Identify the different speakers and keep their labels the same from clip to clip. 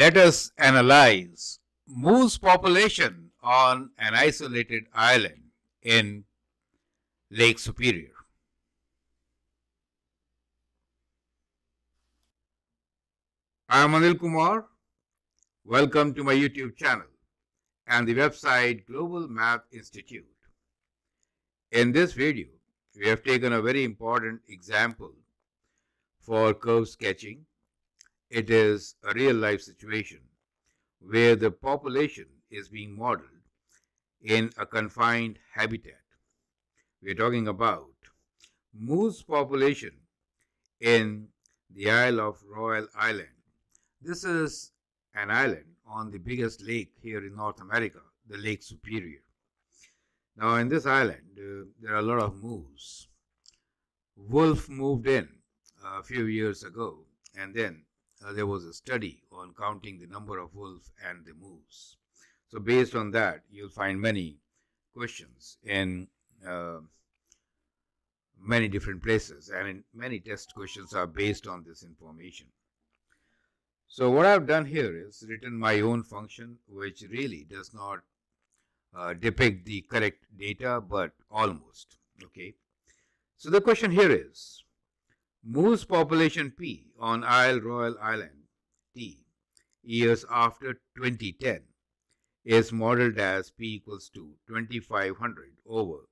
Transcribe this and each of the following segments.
Speaker 1: Let us analyze moose population on an isolated island in Lake Superior. I am Anil Kumar. Welcome to my YouTube channel and the website Global Math Institute. In this video, we have taken a very important example for curve sketching. It is a real life situation where the population is being modeled in a confined habitat. We are talking about moose population in the Isle of Royale Island. This is an island on the biggest lake here in North America, the Lake Superior. Now, in this island, uh, there are a lot of moose. Wolf moved in a few years ago, and then uh, there was a study on counting the number of wolves and the moose. So, based on that, you'll find many questions in uh, many different places, and many test questions are based on this information. So what I've done here is written my own function, which really does not uh, depict the correct data, but almost. Okay. So the question here is, moose population P on Isle Royale Island T years after 2010 is modeled as P equals to 2500 over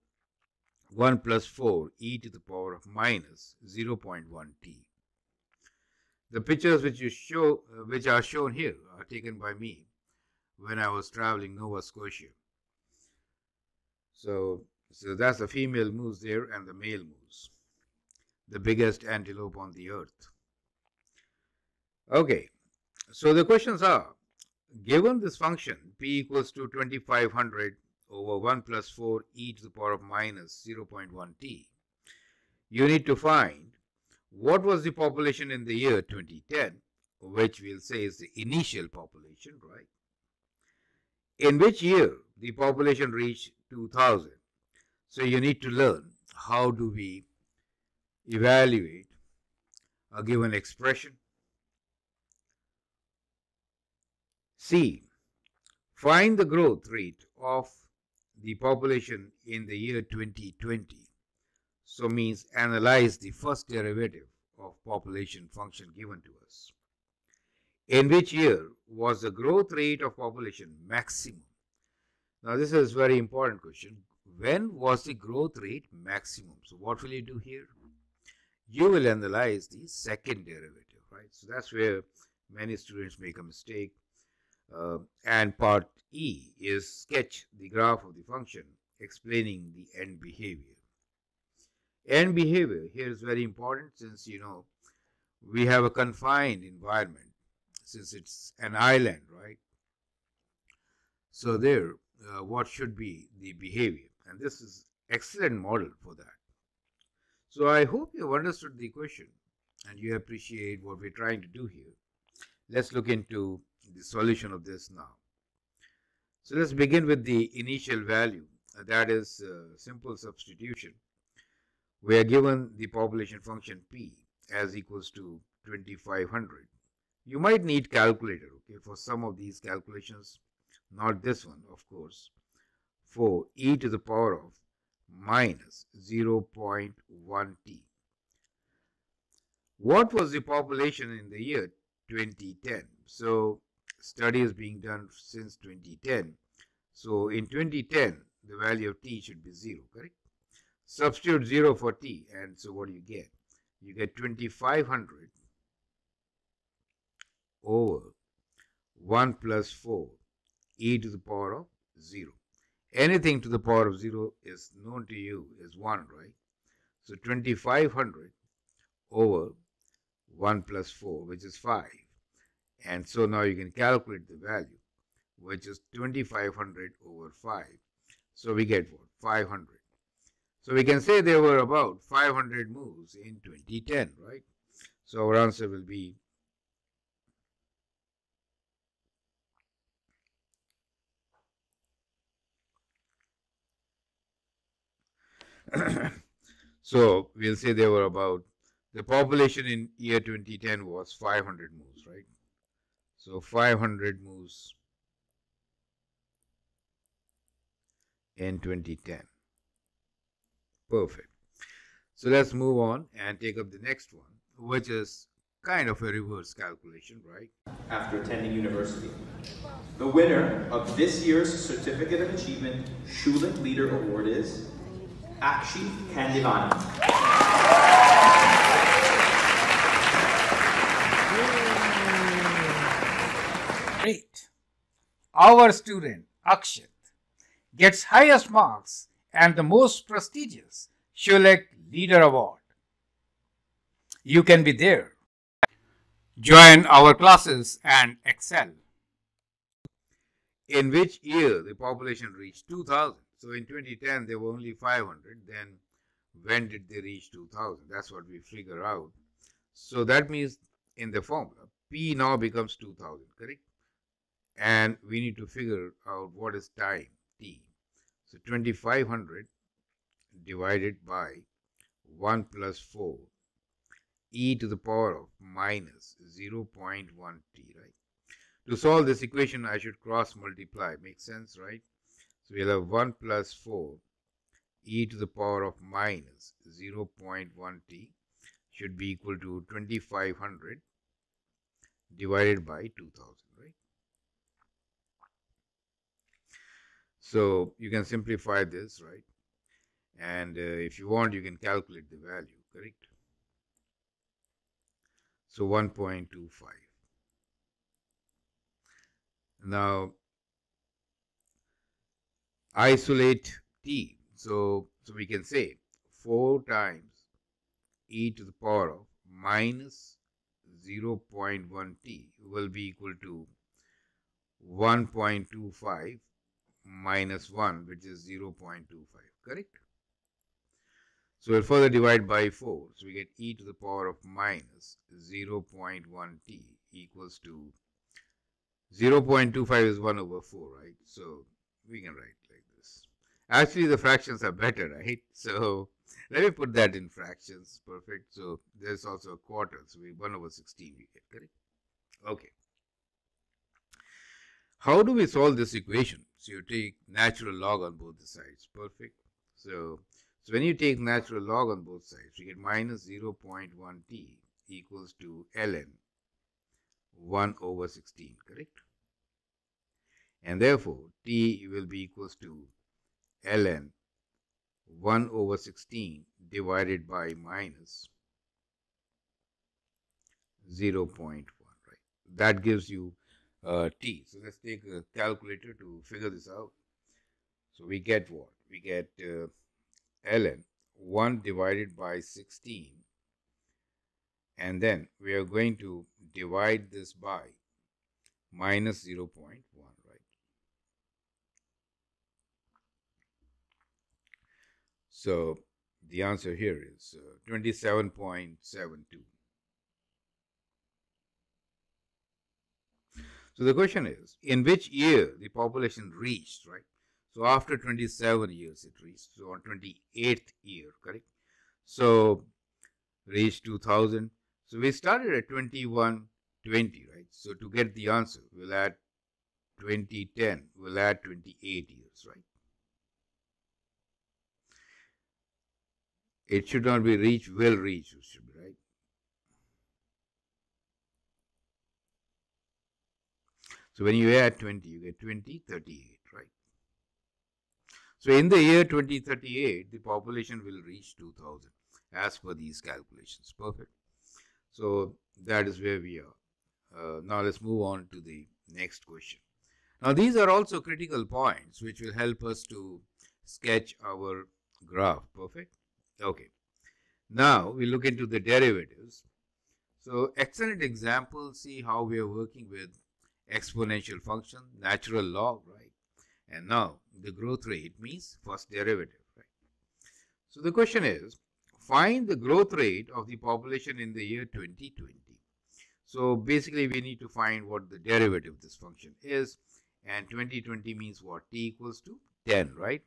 Speaker 1: 1 plus 4 e to the power of minus 0.1 t. The pictures which you show, which are shown here, are taken by me when I was traveling Nova Scotia. So, so that's the female moose there and the male moose, the biggest antelope on the earth. Okay, so the questions are, given this function p equals to 2500 over 1 plus 4 e to the power of minus 0.1 t, you need to find what was the population in the year 2010, which we'll say is the initial population, right? In which year the population reached 2000. So you need to learn how do we evaluate a given expression. C. Find the growth rate of the population in the year 2020 so means analyze the first derivative of population function given to us. In which year was the growth rate of population maximum? Now this is very important question. When was the growth rate maximum? So what will you do here? You will analyze the second derivative, right? So that's where many students make a mistake. Uh, and part E is sketch the graph of the function explaining the end behavior. End behavior here is very important since you know we have a confined environment since it's an island, right? So there, uh, what should be the behavior? And this is excellent model for that. So I hope you have understood the question and you appreciate what we're trying to do here. Let's look into the solution of this now. So let's begin with the initial value. Uh, that is uh, simple substitution we are given the population function p as equals to 2500. You might need calculator okay, for some of these calculations, not this one of course, for e to the power of minus 0.1t. What was the population in the year 2010? So study is being done since 2010. So in 2010, the value of t should be 0, correct? Substitute 0 for t, and so what do you get? You get 2500 over 1 plus 4 e to the power of 0. Anything to the power of 0 is known to you is 1, right? So 2500 over 1 plus 4, which is 5. And so now you can calculate the value, which is 2500 over 5. So we get what? 500. So we can say there were about 500 moves in 2010, right? So our answer will be so we'll say there were about the population in year 2010 was 500 moves, right? So 500 moves in 2010. Perfect. So let's move on and take up the next one, which is kind of a reverse calculation, right?
Speaker 2: After attending university. The winner of this year's Certificate of Achievement Schulich Leader Award is Akshi Kandivani.
Speaker 3: Great. Our student, Akshit, gets highest marks and the most prestigious Schulich Leader Award. You can be there. Join our classes and excel.
Speaker 1: In which year the population reached 2000? So in 2010 there were only 500. Then when did they reach 2000? That's what we figure out. So that means in the formula, P now becomes 2000, correct? And we need to figure out what is time, T. So 2500 divided by 1 plus 4 e to the power of minus 0.1t, right? To solve this equation, I should cross multiply. Makes sense, right? So we'll have 1 plus 4 e to the power of minus 0.1t should be equal to 2500 divided by 2000, right? So you can simplify this, right? And uh, if you want, you can calculate the value, correct? So 1.25. Now, isolate t. So, so we can say 4 times e to the power of minus 0.1t will be equal to 1.25 minus 1 which is 0.25 correct? So we'll further divide by 4 so we get e to the power of minus 0.1t equals to 0.25 is 1 over 4 right? So we can write actually the fractions are better right so let me put that in fractions. Perfect. So there's also a quarter. So we 1 over 16 we get, correct? Okay. How do we solve this equation? So you take natural log on both the sides. Perfect. So, so when you take natural log on both sides, you get minus 0.1t equals to ln 1 over 16, correct? And therefore, t will be equals to ln 1 over 16 divided by minus 0 0.1, right? That gives you uh, t. So let's take a calculator to figure this out. So we get what? We get uh, ln 1 divided by 16 and then we are going to divide this by minus 0 0.1 So the answer here is uh, 27.72. So the question is, in which year the population reached, right? So after 27 years it reached, so on 28th year, correct? So reached 2000. So we started at 2120, right? So to get the answer, we'll add 2010, we'll add 28 years, right? It should not be reach, will reach, it should be right. So when you add 20, you get 2038, right? So in the year 2038, the population will reach 2000 as per these calculations. Perfect. So that is where we are. Uh, now let's move on to the next question. Now these are also critical points which will help us to sketch our graph. Perfect. Okay. Now we look into the derivatives. So excellent example, see how we are working with exponential function, natural log, right? And now the growth rate means first derivative, right? So the question is, find the growth rate of the population in the year 2020. So basically we need to find what the derivative of this function is and 2020 means what? t equals to 10, right?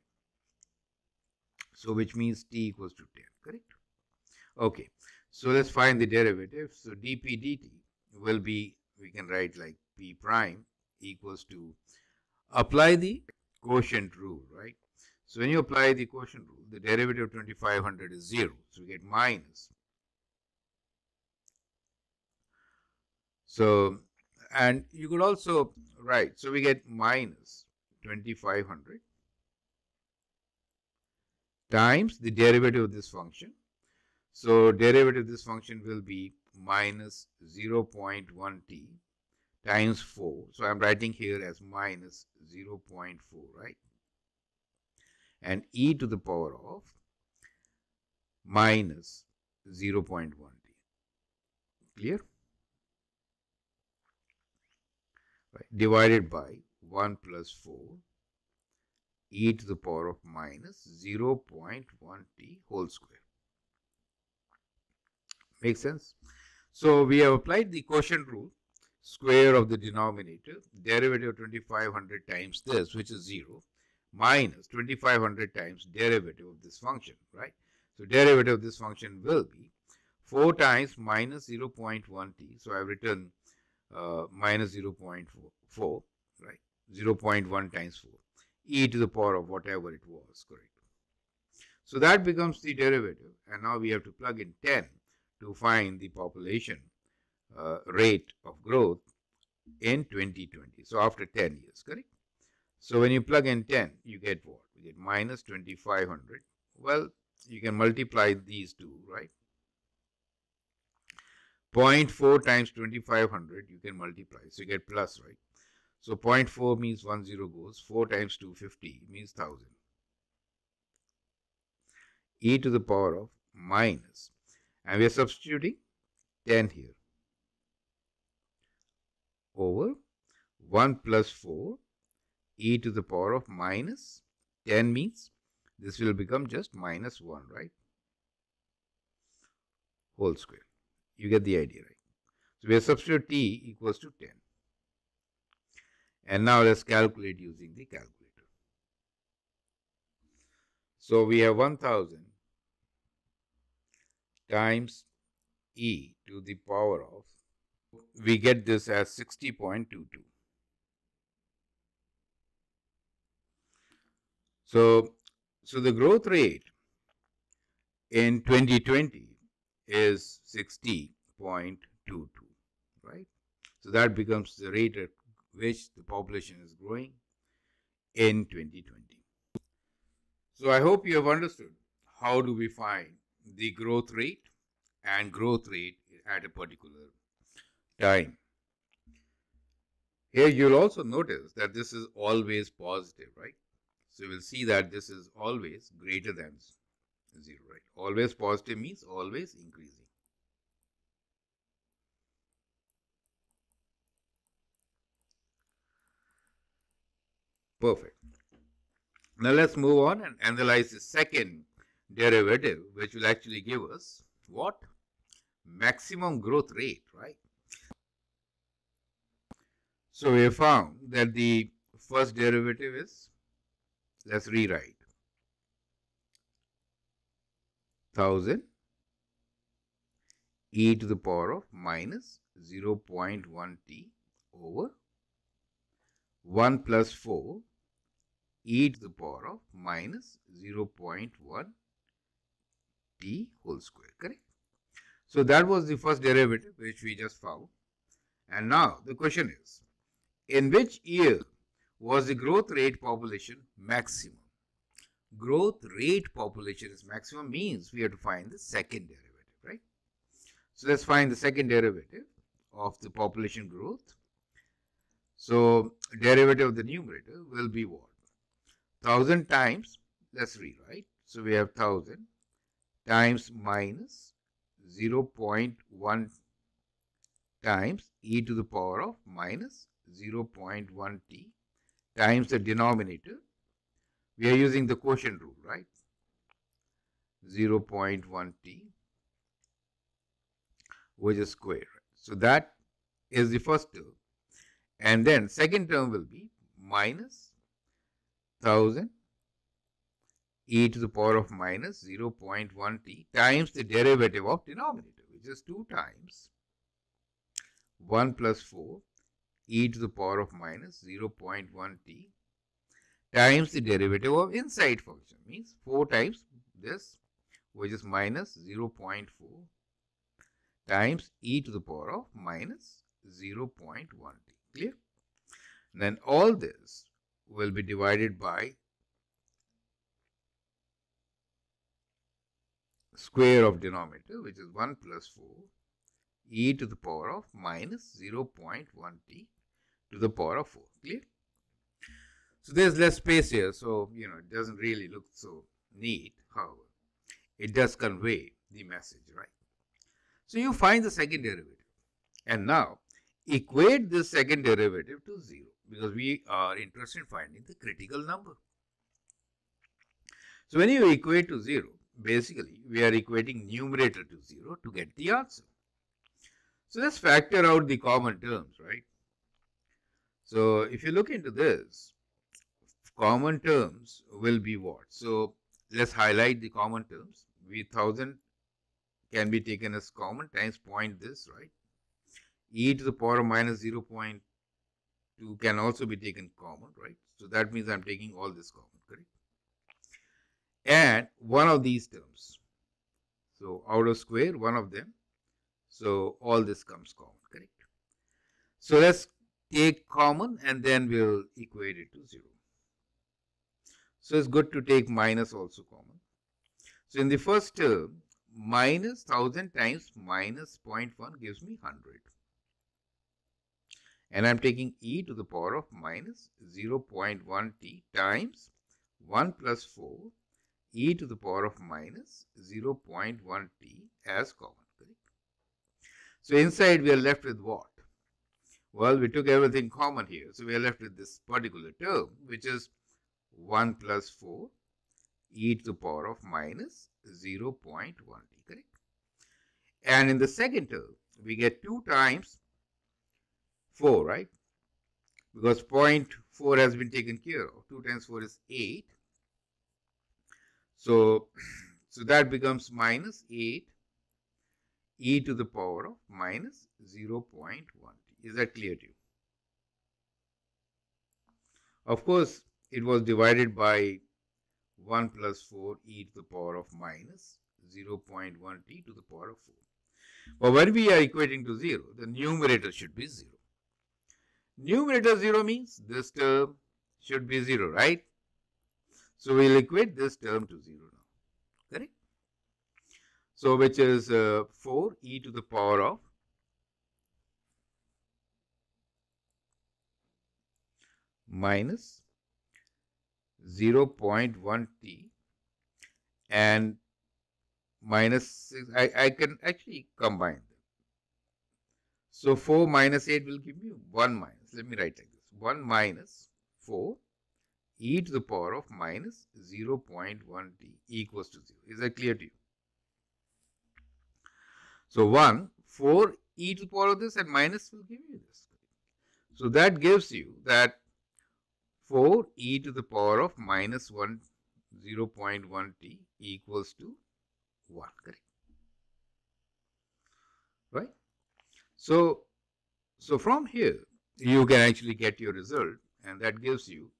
Speaker 1: So which means t equals to 10, correct? Okay, so let's find the derivative. So dp dt will be, we can write like p prime equals to apply the quotient rule, right? So when you apply the quotient rule, the derivative of 2500 is 0. So we get minus. So, and you could also write, so we get minus 2500 times the derivative of this function. So derivative of this function will be minus 0.1t times 4. So I'm writing here as minus 0.4, right? And e to the power of minus 0.1t. Clear? Right. Divided by 1 plus 4 e to the power of minus 0.1t whole square. Make sense? So we have applied the quotient rule, square of the denominator, derivative of 2500 times this, which is 0, minus 2500 times derivative of this function, right? So derivative of this function will be 4 times minus 0.1t. So I have written uh, minus 0.4, right? 0.1 times 4 e to the power of whatever it was, correct? So that becomes the derivative and now we have to plug in 10 to find the population uh, rate of growth in 2020. So after 10 years, correct? So when you plug in 10, you get what? You get minus 2500. Well, you can multiply these two, right? 0.4 times 2500, you can multiply. So you get plus, right? So 0.4 means 1 0 goes. 4 times 250 means 1000. e to the power of minus. And we are substituting 10 here. Over 1 plus 4 e to the power of minus 10 means this will become just minus 1, right? Whole square. You get the idea, right? So we substitute t equals to 10. And now let's calculate using the calculator. So we have 1000 times e to the power of, we get this as 60.22. So, so the growth rate in 2020 is 60.22, right? So that becomes the rate at which the population is growing in 2020. So I hope you have understood how do we find the growth rate and growth rate at a particular time. Here you'll also notice that this is always positive, right? So we'll see that this is always greater than 0, right? Always positive means always increasing. Perfect. Now let's move on and analyze the second derivative, which will actually give us what? Maximum growth rate, right? So we found that the first derivative is, let's rewrite, 1000 e to the power of minus 0.1t over 1 plus 4 e to the power of minus 0.1 t whole square, correct? So that was the first derivative which we just found. And now the question is, in which year was the growth rate population maximum? Growth rate population is maximum means we have to find the second derivative, right? So let's find the second derivative of the population growth. So derivative of the numerator will be what? 1000 times, let's rewrite. So we have 1000 times minus 0.1 times e to the power of minus 0.1 t times the denominator. We are using the quotient rule, right? 0.1 t which is square. So that is the first term. And then second term will be minus 1000 e to the power of minus 0.1 t times the derivative of denominator which is 2 times 1 plus 4 e to the power of minus 0.1t times the derivative of inside function means 4 times this which is minus 0.4 times e to the power of minus 0.1t clear? Then all this will be divided by square of denominator which is 1 plus 4 e to the power of minus 0.1t to the power of 4 clear? So there's less space here so you know it doesn't really look so neat. However it does convey the message right? So you find the second derivative. And now equate this second derivative to 0 because we are interested in finding the critical number. So when you equate to 0, basically we are equating numerator to 0 to get the answer. So let's factor out the common terms, right? So if you look into this, common terms will be what? So let's highlight the common terms. We 1000 can be taken as common times point this, right? e to the power of minus 0.2 can also be taken common, right? So that means I'm taking all this common, correct? And one of these terms. So out of square, one of them. So all this comes common, correct? So let's take common and then we'll equate it to 0. So it's good to take minus also common. So in the first term, minus 1000 times minus 0.1 gives me 100 and I'm taking e to the power of minus 0.1t times 1 plus 4 e to the power of minus 0.1t as common. Correct? So inside we are left with what? Well, we took everything common here. So we are left with this particular term, which is 1 plus 4 e to the power of minus 0.1t. Correct? And in the second term, we get 2 times 4, right? Because point 4 has been taken care of. 2 times 4 is 8. So, so that becomes minus 8 e to the power of minus 0 0.1. Is that clear to you? Of course, it was divided by 1 plus 4 e to the power of minus 0 0.1 t to the power of 4. But when we are equating to 0, the numerator should be 0. Numerator 0 means this term should be 0, right? So we'll equate this term to 0 now. Correct? So which is uh, 4 e to the power of minus 0 0.1 t and minus 6. I, I can actually combine them. So 4 minus 8 will give me 1 minus let me write like this 1 minus 4 e to the power of minus 0.1 t equals to 0. Is that clear to you? So 1, 4 e to the power of this and minus will give you this. So that gives you that 4 e to the power of minus 1 0.1 t equals to 1, correct? Right? So, so from here, you can actually get your result and that gives you.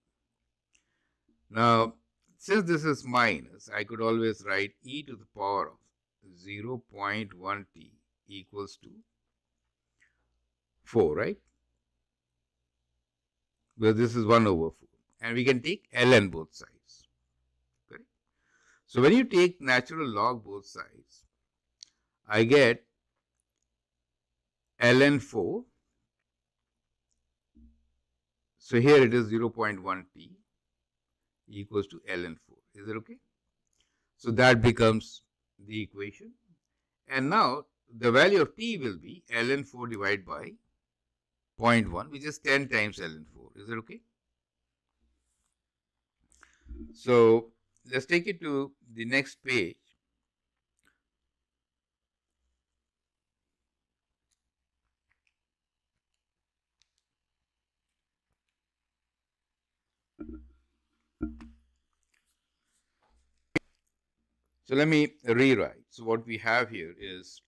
Speaker 1: Now since this is minus I could always write e to the power of 0.1 t equals to 4 right? Well this is 1 over 4 and we can take ln both sides so when you take natural log both sides I get ln 4 so here it is 0.1 t equals to ln 4. Is it okay? So that becomes the equation. And now the value of t will be ln 4 divided by 0.1 which is 10 times ln 4. Is it okay? So let's take it to the next page. So let me rewrite. So what we have here is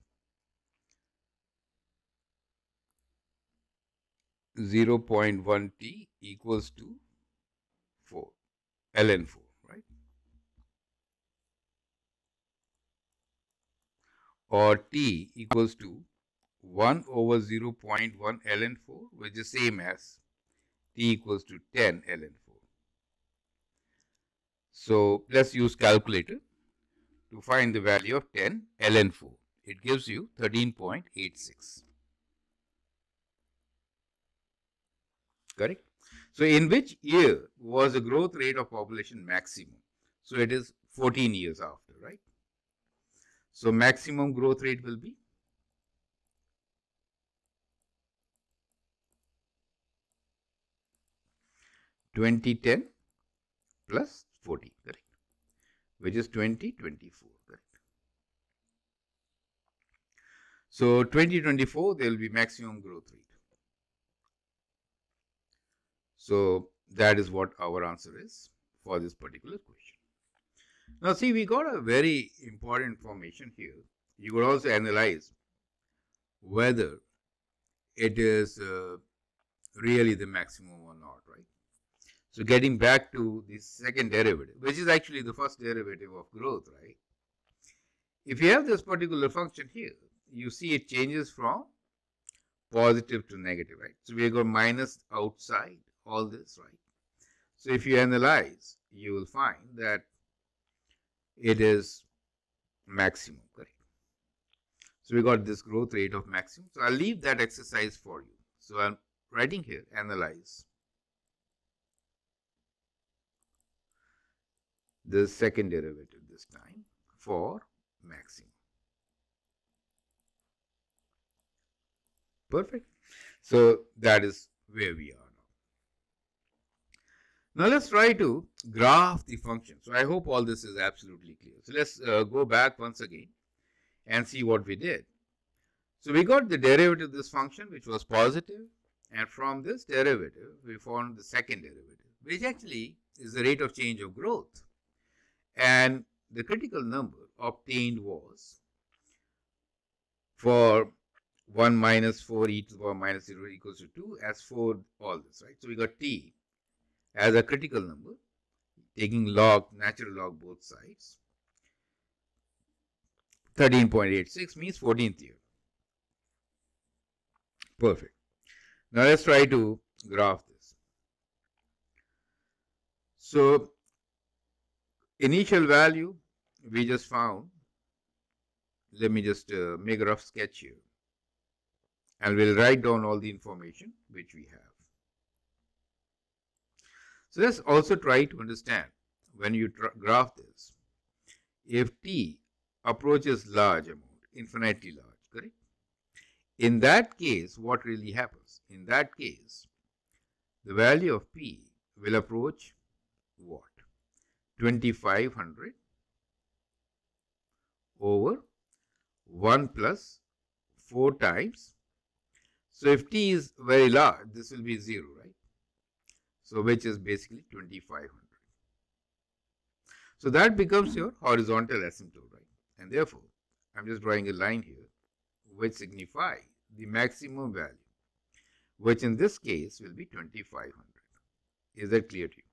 Speaker 1: 0.1 t equals to 4 ln 4 right? Or t equals to 1 over 0.1 ln 4 which is same as t equals to 10 ln 4 so let's use calculator to find the value of 10 ln 4 it gives you 13.86 correct? So in which year was the growth rate of population maximum? So it is 14 years after right? So maximum growth rate will be? Twenty ten plus forty, correct? Which is twenty twenty four, correct? So twenty twenty four, there will be maximum growth rate. So that is what our answer is for this particular question. Now see, we got a very important information here. You could also analyze whether it is uh, really the maximum or not, right? So getting back to the second derivative, which is actually the first derivative of growth, right? If you have this particular function here, you see it changes from positive to negative, right? So we got minus outside all this, right? So if you analyze, you will find that it is maximum, correct? So we got this growth rate of maximum. So I'll leave that exercise for you. So I'm writing here, analyze. The second derivative this time for maximum. Perfect. So that is where we are. Now Now, let's try to graph the function. So I hope all this is absolutely clear. So let's uh, go back once again and see what we did. So we got the derivative of this function which was positive and from this derivative we found the second derivative which actually is the rate of change of growth and the critical number obtained was for 1 minus 4 e to the power minus 0 equals to 2 as for all this right. So we got t as a critical number, taking log, natural log both sides. 13.86 means 14th year. Perfect. Now let's try to graph this. So initial value we just found. Let me just uh, make a rough sketch here. And we'll write down all the information which we have. So let's also try to understand when you graph this, if t approaches large amount, infinitely large, correct? In that case, what really happens? In that case, the value of p will approach what? 2500 over 1 plus 4 times. So if t is very large, this will be 0, right? So which is basically 2500. So that becomes your horizontal asymptote, right? And therefore, I'm just drawing a line here which signify the maximum value, which in this case will be 2500. Is that clear to you?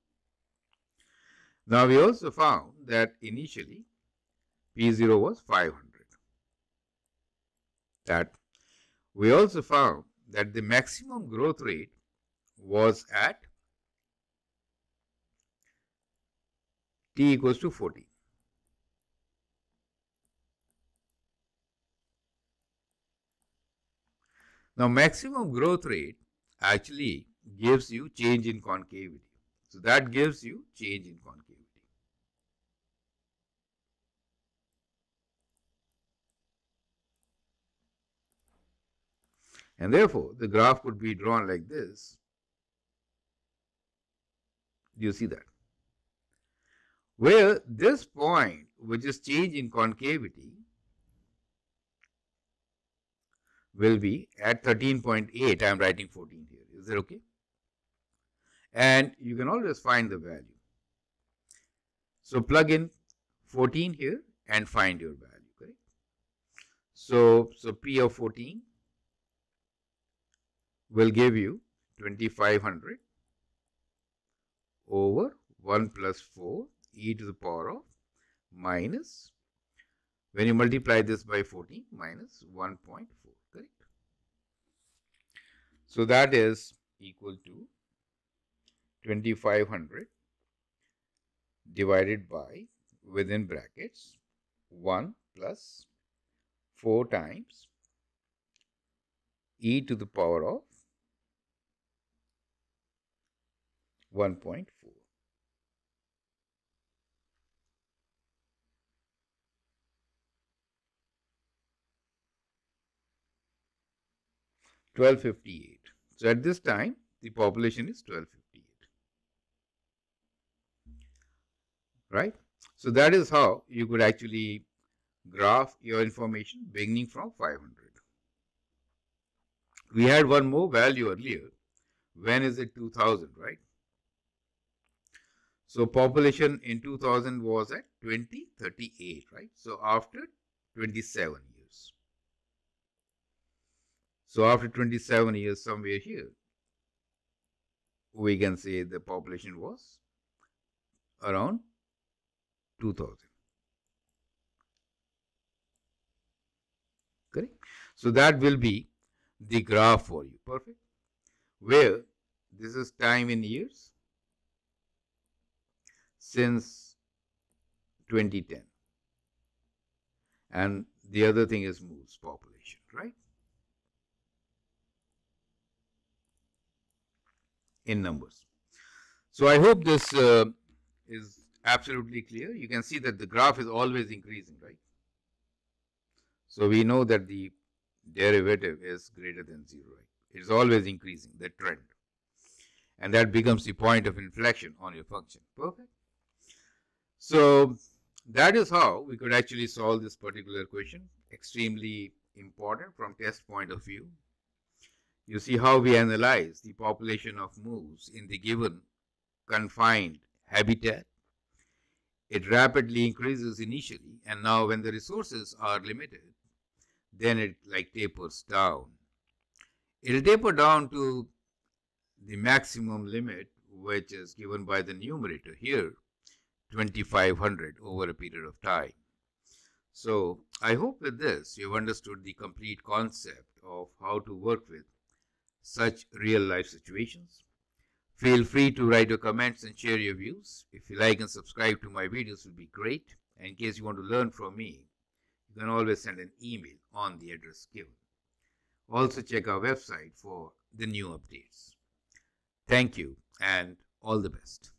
Speaker 1: Now we also found that initially P0 was 500. That we also found that the maximum growth rate was at t equals to 40. Now maximum growth rate actually gives you change in concavity. So that gives you change in concavity. And therefore, the graph could be drawn like this. Do you see that? where this point, which is change in concavity, will be at 13.8. I am writing 14 here. Is that okay? And you can always find the value. So plug in 14 here and find your value, correct? So, so P of 14 will give you 2500 over 1 plus 4 e to the power of minus when you multiply this by 40 minus 1.4 correct? So that is equal to 2500 divided by within brackets 1 plus 4 times e to the power of 1.4. Twelve fifty eight. So at this time, the population is twelve fifty eight. Right? So that is how you could actually graph your information beginning from 500. We had one more value earlier. When is it 2000, right? So population in 2000 was at 2038, right? So after 27 years. So after 27 years, somewhere here, we can say the population was around 2000. Correct? So that will be the graph for you. Perfect. Where this is time in years since 2010. And the other thing is moves population, right? In numbers. So I hope this uh, is absolutely clear. You can see that the graph is always increasing, right? So we know that the derivative is greater than 0, right? It is always increasing, the trend. And that becomes the point of inflection on your function. Perfect. So that is how we could actually solve this particular question. Extremely important from test point of view. You see how we analyze the population of moose in the given confined habitat it rapidly increases initially, and now when the resources are limited, then it like tapers down. It'll taper down to the maximum limit, which is given by the numerator here, 2500 over a period of time. So I hope with this you've understood the complete concept of how to work with such real life situations. Feel free to write your comments and share your views. If you like and subscribe to my videos, it would be great. And in case you want to learn from me, you can always send an email on the address given. Also check our website for the new updates. Thank you and all the best.